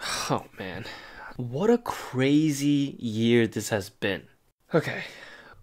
Oh man, what a crazy year this has been. Okay,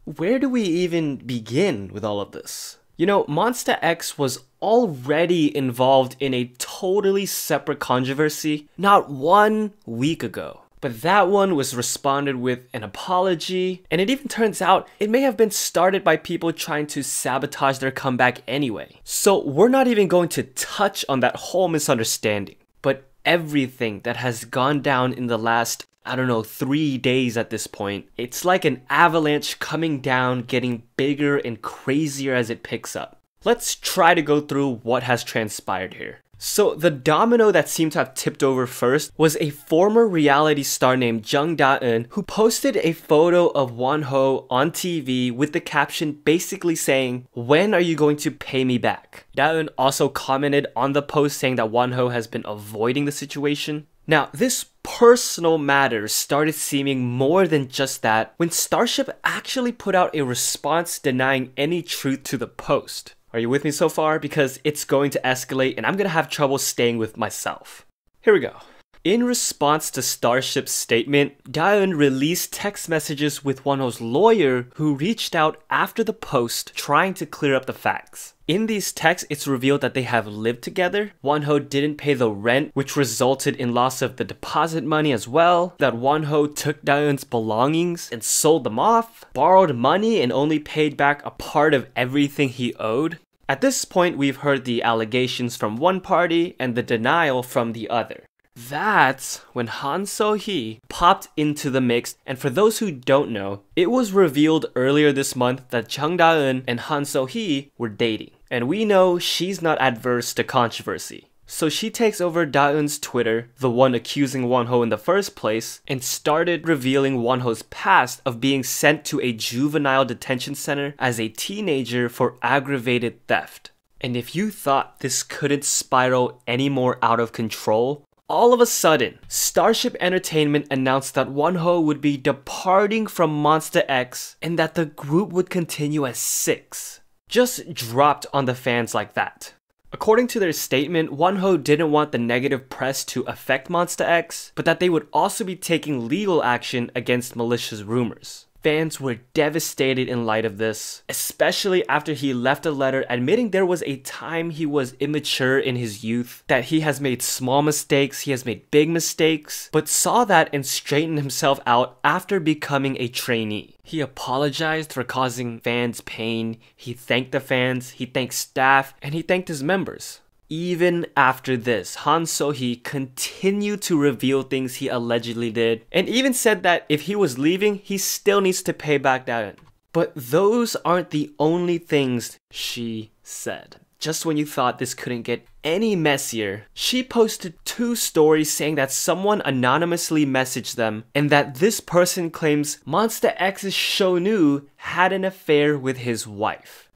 where do we even begin with all of this? You know, Monsta X was already involved in a totally separate controversy not one week ago. But that one was responded with an apology, and it even turns out it may have been started by people trying to sabotage their comeback anyway. So we're not even going to touch on that whole misunderstanding. But everything that has gone down in the last I don't know, three days at this point. It's like an avalanche coming down, getting bigger and crazier as it picks up. Let's try to go through what has transpired here. So, the domino that seemed to have tipped over first was a former reality star named Jung Da-eun who posted a photo of Wonho on TV with the caption basically saying, When are you going to pay me back? Da-eun also commented on the post saying that Wonho has been avoiding the situation. Now, this personal matter started seeming more than just that when Starship actually put out a response denying any truth to the post. Are you with me so far? Because it's going to escalate and I'm gonna have trouble staying with myself. Here we go. In response to Starship's statement, Da-eun released text messages with Wonho's lawyer who reached out after the post trying to clear up the facts. In these texts, it's revealed that they have lived together. Wonho didn't pay the rent, which resulted in loss of the deposit money as well. That Wonho took Da-eun's belongings and sold them off, borrowed money and only paid back a part of everything he owed. At this point, we've heard the allegations from one party and the denial from the other. That's when Han Seo Hee popped into the mix, and for those who don't know, it was revealed earlier this month that Jung Da Eun and Han Seo Hee were dating. And we know she's not adverse to controversy. So she takes over Da-eun's Twitter, the one accusing Wonho in the first place, and started revealing Wonho's past of being sent to a juvenile detention center as a teenager for aggravated theft. And if you thought this couldn't spiral any more out of control, all of a sudden, Starship Entertainment announced that Wonho would be departing from Monsta X and that the group would continue as six. Just dropped on the fans like that. According to their statement, Wonho didn't want the negative press to affect Monsta X, but that they would also be taking legal action against malicious rumors. Fans were devastated in light of this, especially after he left a letter admitting there was a time he was immature in his youth, that he has made small mistakes, he has made big mistakes, but saw that and straightened himself out after becoming a trainee. He apologized for causing fans pain, he thanked the fans, he thanked staff, and he thanked his members. Even after this, Han Seo-hee continued to reveal things he allegedly did, and even said that if he was leaving, he still needs to pay back that. But those aren't the only things she said. Just when you thought this couldn't get any messier, she posted two stories saying that someone anonymously messaged them and that this person claims Monsta X's Shownu had an affair with his wife.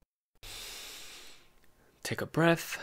Take a breath.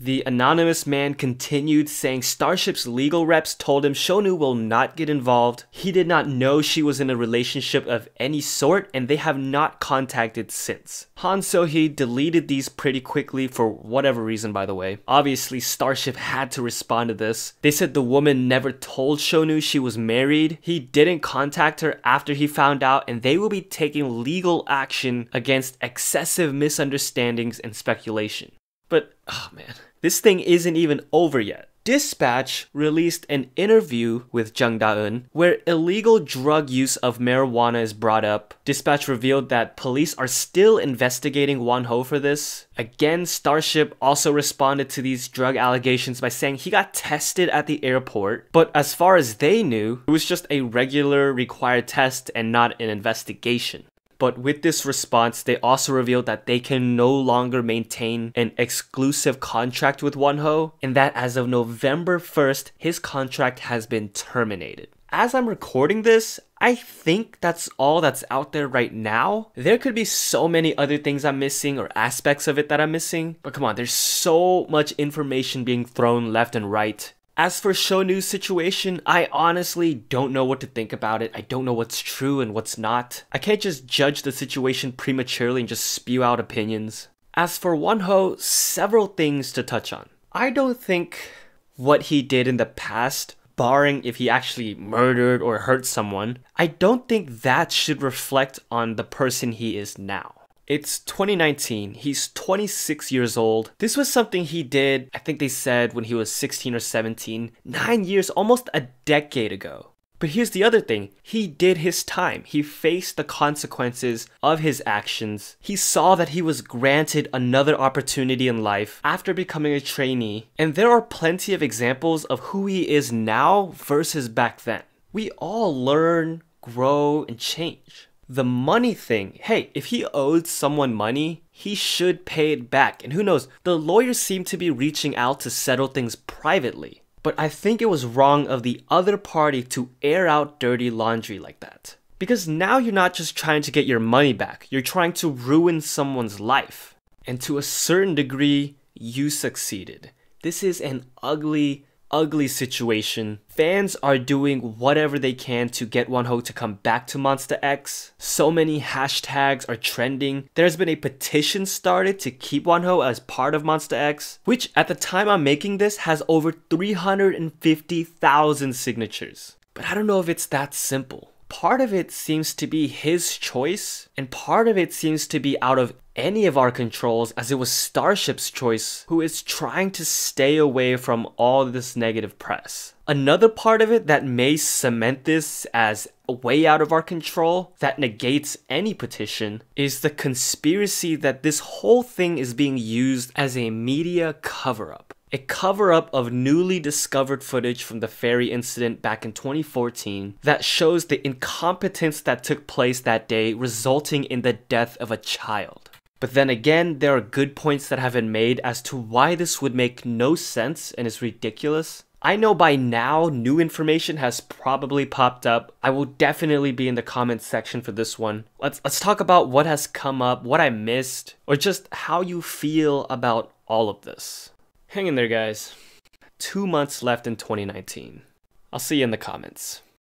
The anonymous man continued saying Starship's legal reps told him Shownu will not get involved. He did not know she was in a relationship of any sort and they have not contacted since. Han Seo-hee deleted these pretty quickly for whatever reason by the way. Obviously Starship had to respond to this. They said the woman never told Shownu she was married. He didn't contact her after he found out and they will be taking legal action against excessive misunderstandings and speculation. But, oh man, this thing isn't even over yet. Dispatch released an interview with Jung Da-eun where illegal drug use of marijuana is brought up. Dispatch revealed that police are still investigating Wonho for this. Again, Starship also responded to these drug allegations by saying he got tested at the airport, but as far as they knew, it was just a regular required test and not an investigation. But with this response, they also revealed that they can no longer maintain an exclusive contract with Wonho, and that as of November 1st, his contract has been terminated. As I'm recording this, I think that's all that's out there right now. There could be so many other things I'm missing or aspects of it that I'm missing, but come on, there's so much information being thrown left and right as for Shownu's situation, I honestly don't know what to think about it. I don't know what's true and what's not. I can't just judge the situation prematurely and just spew out opinions. As for Wonho, several things to touch on. I don't think what he did in the past barring if he actually murdered or hurt someone, I don't think that should reflect on the person he is now. It's 2019. He's 26 years old. This was something he did, I think they said, when he was 16 or 17, nine years, almost a decade ago. But here's the other thing he did his time. He faced the consequences of his actions. He saw that he was granted another opportunity in life after becoming a trainee. And there are plenty of examples of who he is now versus back then. We all learn, grow, and change the money thing, hey, if he owed someone money, he should pay it back. And who knows, the lawyers seem to be reaching out to settle things privately. But I think it was wrong of the other party to air out dirty laundry like that. Because now you're not just trying to get your money back, you're trying to ruin someone's life. And to a certain degree, you succeeded. This is an ugly, ugly situation. Fans are doing whatever they can to get Wonho to come back to Monsta X. So many hashtags are trending. There's been a petition started to keep Wonho as part of Monsta X, which at the time I'm making this has over 350,000 signatures. But I don't know if it's that simple part of it seems to be his choice, and part of it seems to be out of any of our controls as it was Starship's choice who is trying to stay away from all this negative press. Another part of it that may cement this as a way out of our control, that negates any petition, is the conspiracy that this whole thing is being used as a media cover up a cover up of newly discovered footage from the ferry incident back in 2014 that shows the incompetence that took place that day, resulting in the death of a child. But then again, there are good points that have been made as to why this would make no sense and is ridiculous. I know by now new information has probably popped up. I will definitely be in the comments section for this one. Let's let's talk about what has come up, what I missed, or just how you feel about all of this. Hang in there, guys. Two months left in 2019. I'll see you in the comments.